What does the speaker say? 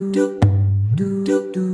do do do do.